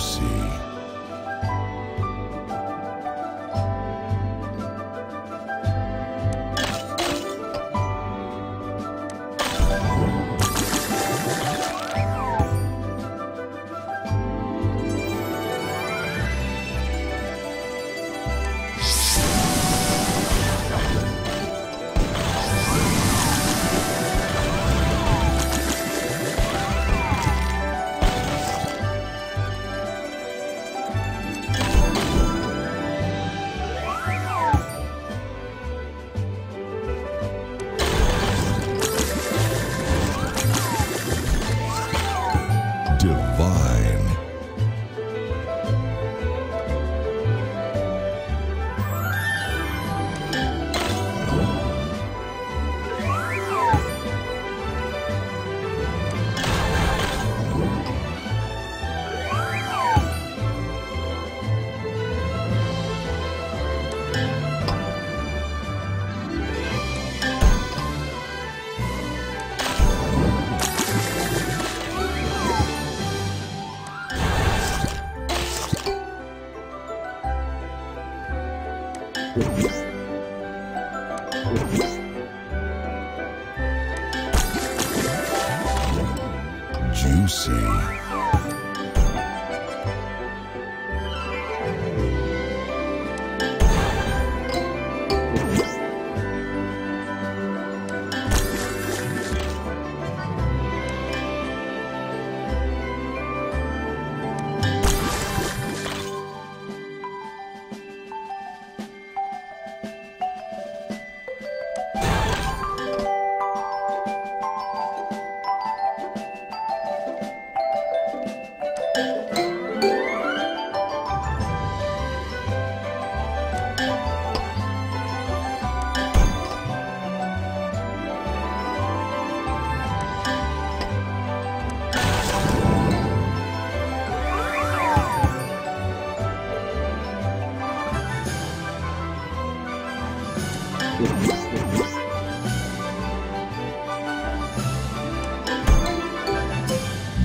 Juicy. Juicy.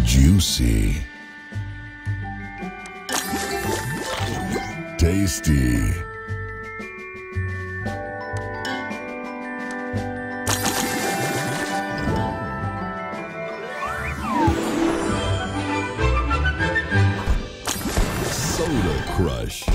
Juicy. Tasty. Soda Crush.